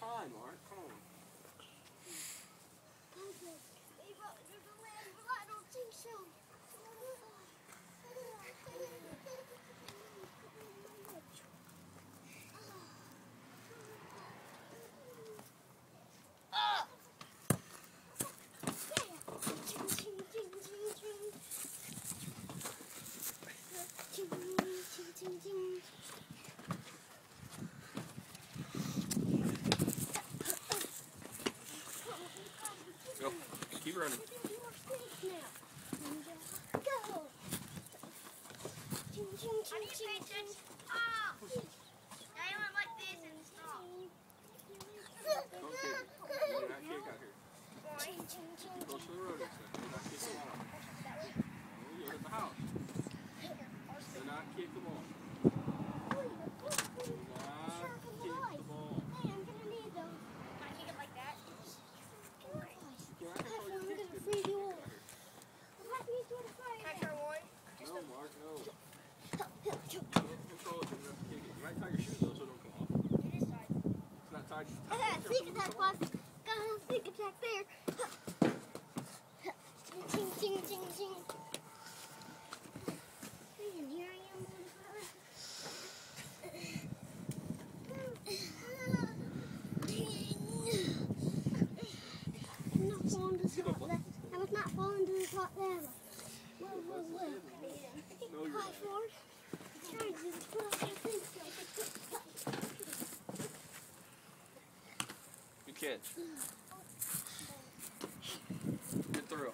You're Mark. Come on. I don't think so. Go. Keep running. Kick. The road. Do not kick the ball. Hey, I'm gonna need those. Can I kick it like that? You can't I'm control your gonna kicks. free you all. Get Let me do the Can I fire. try one? No, Mark, no. You can't control it. You have to kick it. You might tie your shoes though so it don't come off. Do this side. It's not tied. I got a sneak attack, boss. Got a sneak attack there. Ching, ching, ching, ching. And here I am on I'm not falling to the top there. I was not falling to the top there. Whoa, whoa, whoa. No, you're catch. Good throw.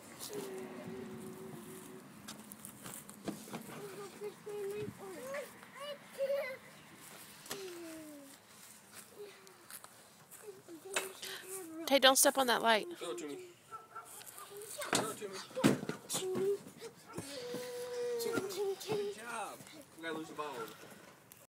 Tay, don't step on that light. Throw it to me. Throw it to me. Good job. We gotta lose the ball.